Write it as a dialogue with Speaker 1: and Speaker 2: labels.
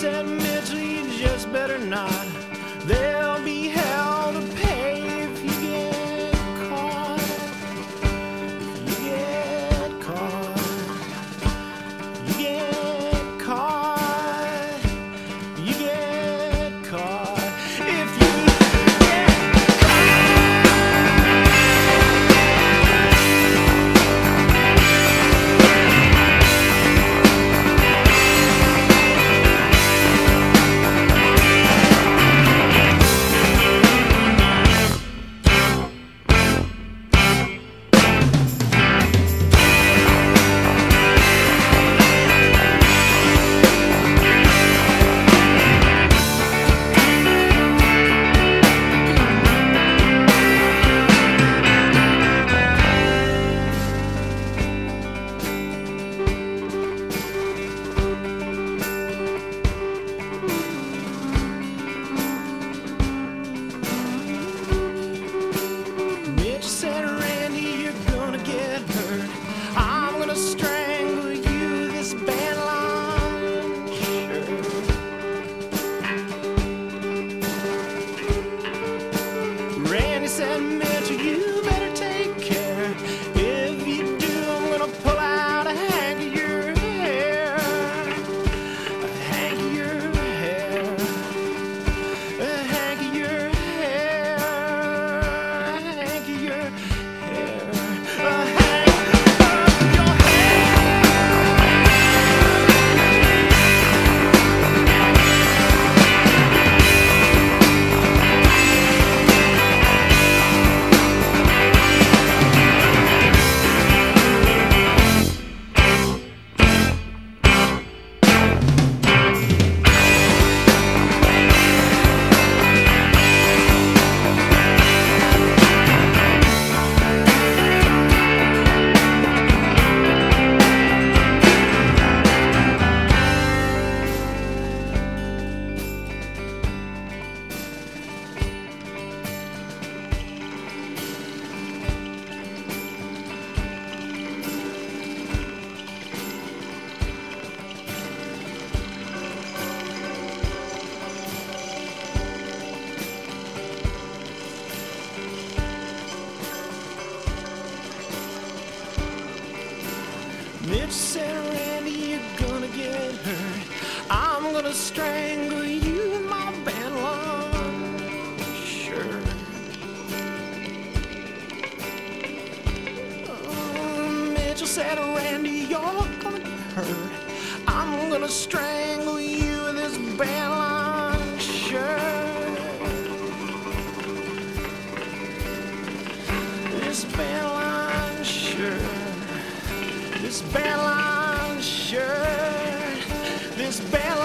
Speaker 1: Said, Mitchell, you just better not. There'll Mitch said, Randy, you're gonna get hurt. I'm gonna strangle you in my Banlon. Sure. Oh, Mitchell said, Randy, you're gonna get hurt. I'm gonna strangle you in this Banlon. Sure. This band. This Banlon shirt, this line